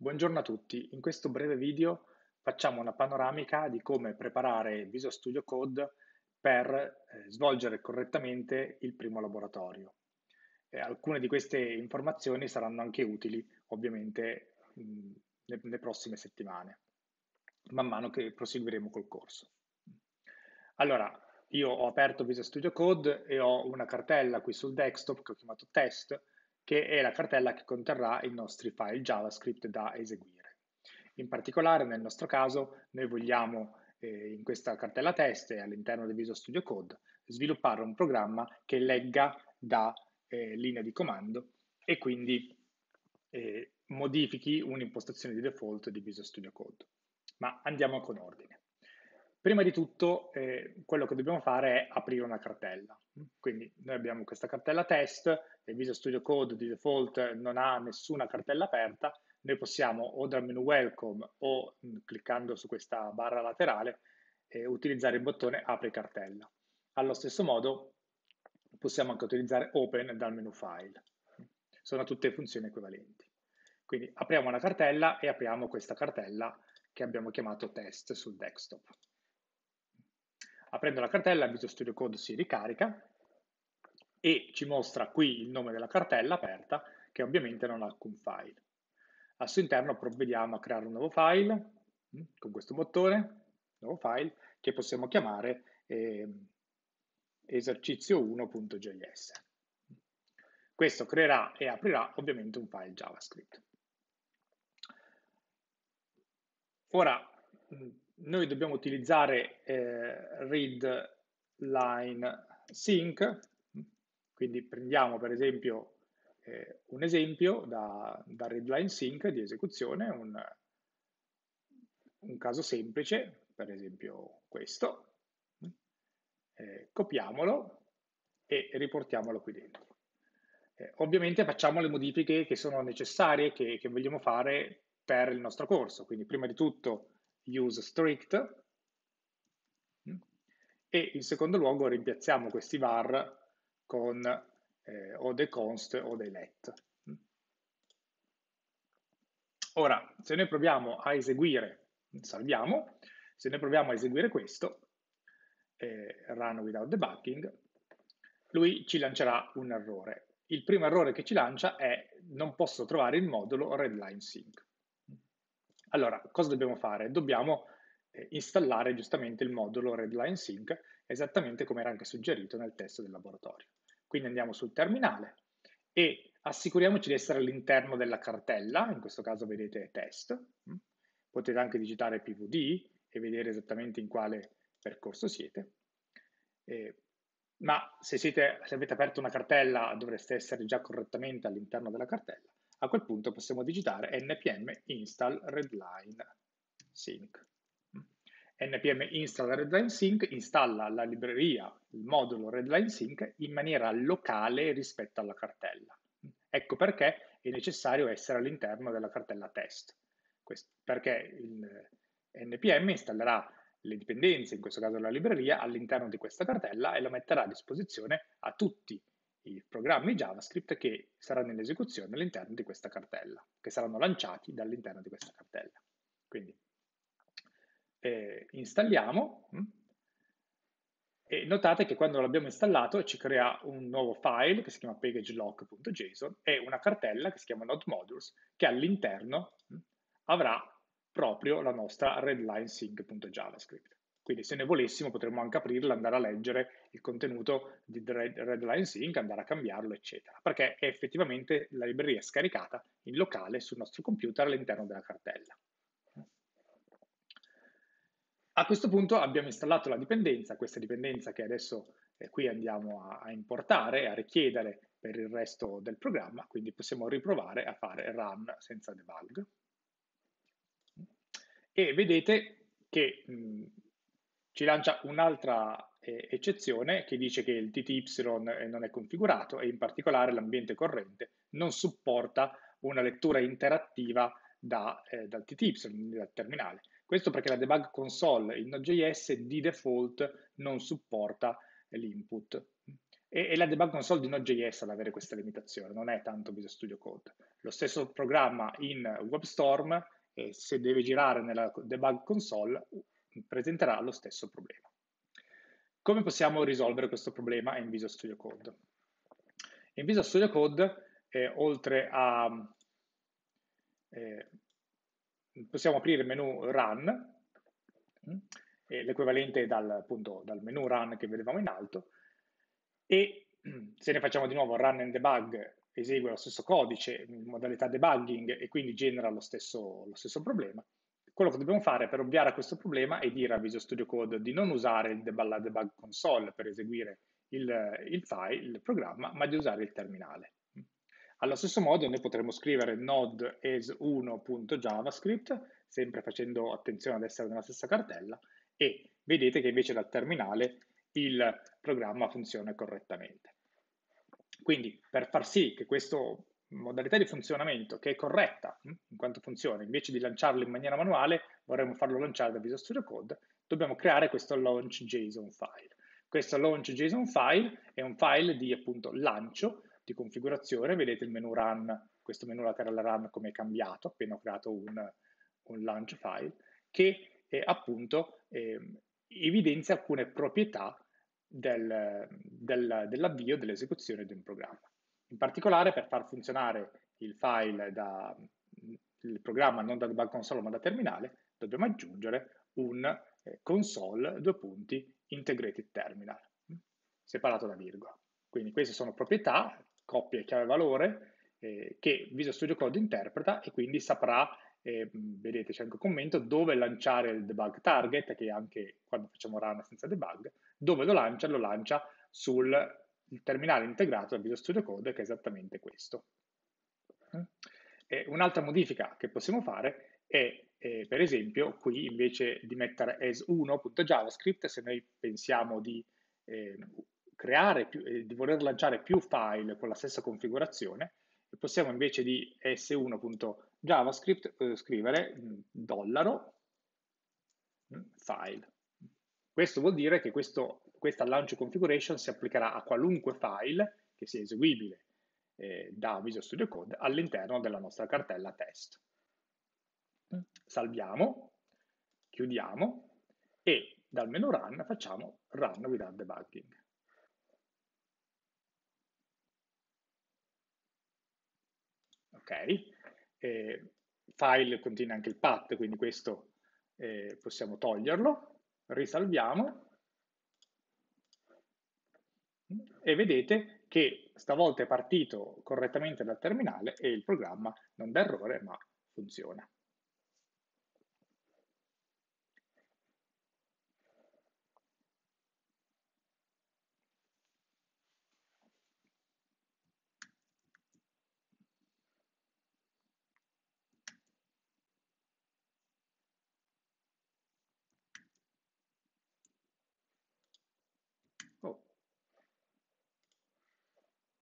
Buongiorno a tutti, in questo breve video facciamo una panoramica di come preparare Visual Studio Code per eh, svolgere correttamente il primo laboratorio. Eh, alcune di queste informazioni saranno anche utili ovviamente mh, nelle prossime settimane, man mano che proseguiremo col corso. Allora, io ho aperto Visual Studio Code e ho una cartella qui sul desktop che ho chiamato test, che è la cartella che conterrà i nostri file JavaScript da eseguire. In particolare, nel nostro caso, noi vogliamo eh, in questa cartella test e all'interno di Visual Studio Code sviluppare un programma che legga da eh, linea di comando e quindi eh, modifichi un'impostazione di default di Visual Studio Code. Ma andiamo con ordine. Prima di tutto, eh, quello che dobbiamo fare è aprire una cartella. Quindi noi abbiamo questa cartella test, e Visual Studio Code di default non ha nessuna cartella aperta, noi possiamo o dal menu welcome o mh, cliccando su questa barra laterale eh, utilizzare il bottone apri cartella. Allo stesso modo possiamo anche utilizzare open dal menu file. Sono tutte funzioni equivalenti. Quindi apriamo una cartella e apriamo questa cartella che abbiamo chiamato test sul desktop. Aprendo la cartella, Visual Studio Code si ricarica e ci mostra qui il nome della cartella aperta, che ovviamente non ha alcun file. Al suo interno provvediamo a creare un nuovo file mm, con questo bottone, nuovo file, che possiamo chiamare eh, esercizio1.js. Questo creerà e aprirà ovviamente un file JavaScript. Ora, mm, noi dobbiamo utilizzare eh, read line sync, quindi prendiamo per esempio eh, un esempio da, da readline sync di esecuzione, un, un caso semplice, per esempio questo, eh, copiamolo e riportiamolo qui dentro. Eh, ovviamente facciamo le modifiche che sono necessarie, che, che vogliamo fare per il nostro corso, quindi prima di tutto use strict e in secondo luogo rimpiazziamo questi var con eh, o dei const o dei let. Ora, se noi proviamo a eseguire, salviamo, se noi proviamo a eseguire questo, eh, run without debugging, lui ci lancerà un errore. Il primo errore che ci lancia è non posso trovare il modulo readline sync. Allora, cosa dobbiamo fare? Dobbiamo eh, installare giustamente il modulo Redline Sync, esattamente come era anche suggerito nel testo del laboratorio. Quindi andiamo sul terminale e assicuriamoci di essere all'interno della cartella, in questo caso vedete test, mm? potete anche digitare pvd e vedere esattamente in quale percorso siete, eh, ma se, siete, se avete aperto una cartella dovreste essere già correttamente all'interno della cartella a quel punto possiamo digitare npm install redline sync. Npm install redline sync installa la libreria, il modulo redline sync in maniera locale rispetto alla cartella. Ecco perché è necessario essere all'interno della cartella test, Questo perché il npm installerà le dipendenze, in questo caso la libreria, all'interno di questa cartella e lo metterà a disposizione a tutti i programmi JavaScript che saranno in esecuzione all'interno di questa cartella, che saranno lanciati dall'interno di questa cartella. Quindi eh, installiamo hm, e notate che quando l'abbiamo installato ci crea un nuovo file che si chiama packagelock.json e una cartella che si chiama nodemodules che all'interno hm, avrà proprio la nostra redlinesync.javascript. Quindi se ne volessimo potremmo anche aprirla, andare a leggere il contenuto di Redline Sync, andare a cambiarlo, eccetera, perché è effettivamente la libreria scaricata in locale sul nostro computer all'interno della cartella. A questo punto abbiamo installato la dipendenza, questa dipendenza che adesso eh, qui andiamo a, a importare, a richiedere per il resto del programma, quindi possiamo riprovare a fare run senza debug. E vedete che mh, ci lancia un'altra eh, eccezione che dice che il TTY non è configurato e in particolare l'ambiente corrente non supporta una lettura interattiva da, eh, dal TTY, dal terminale. Questo perché la debug console in Node.js di default non supporta l'input. E, la debug console di Node.js ad avere questa limitazione, non è tanto Visual Studio Code. Lo stesso programma in WebStorm, se deve girare nella debug console, presenterà lo stesso problema. Come possiamo risolvere questo problema in Visual Studio Code? In Visual Studio Code, eh, oltre a... Eh, possiamo aprire il menu Run, mm, l'equivalente dal, dal menu Run che vedevamo in alto, e se ne facciamo di nuovo run and debug, esegue lo stesso codice in modalità debugging e quindi genera lo stesso, lo stesso problema. Quello che dobbiamo fare per ovviare a questo problema è dire a Visual Studio Code di non usare il debug, la debug console per eseguire il, il file, il programma, ma di usare il terminale. Allo stesso modo noi potremmo scrivere node as1.javascript, sempre facendo attenzione ad essere nella stessa cartella, e vedete che invece dal terminale il programma funziona correttamente. Quindi per far sì che questa modalità di funzionamento, che è corretta hm, in quanto funziona, invece di lanciarlo in maniera manuale, vorremmo farlo lanciare da Visual Studio Code, dobbiamo creare questo launch JSON file. Questo launch JSON file è un file di appunto lancio, di configurazione, vedete il menu run, questo menu laterale run come è cambiato, appena ho creato un, un launch file, che eh, appunto eh, evidenzia alcune proprietà del, del, dell'avvio dell'esecuzione di un programma. In particolare per far funzionare il file da il programma non da debug console ma da terminale, dobbiamo aggiungere un eh, console, due punti, integrated terminal, separato da virgola. Quindi queste sono proprietà, coppie chiave valore, eh, che Visual Studio Code interpreta e quindi saprà e, vedete c'è anche un commento dove lanciare il debug target, che anche quando facciamo run senza debug, dove lo lancia? Lo lancia sul terminale integrato da Visual Studio Code, che è esattamente questo. un'altra modifica che possiamo fare è, eh, per esempio, qui invece di mettere as1.javascript, se noi pensiamo di eh, creare, più, eh, di voler lanciare più file con la stessa configurazione, possiamo invece di s1.javascript eh, scrivere mm, dollaro mm, file. Questo vuol dire che questo, questa launch configuration si applicherà a qualunque file che sia eseguibile eh, da Visual Studio Code all'interno della nostra cartella test. Mm, salviamo, chiudiamo e dal menu run facciamo run without debugging. Ok? Eh, file contiene anche il path, quindi questo eh, possiamo toglierlo, risalviamo e vedete che stavolta è partito correttamente dal terminale e il programma non dà errore ma funziona. oh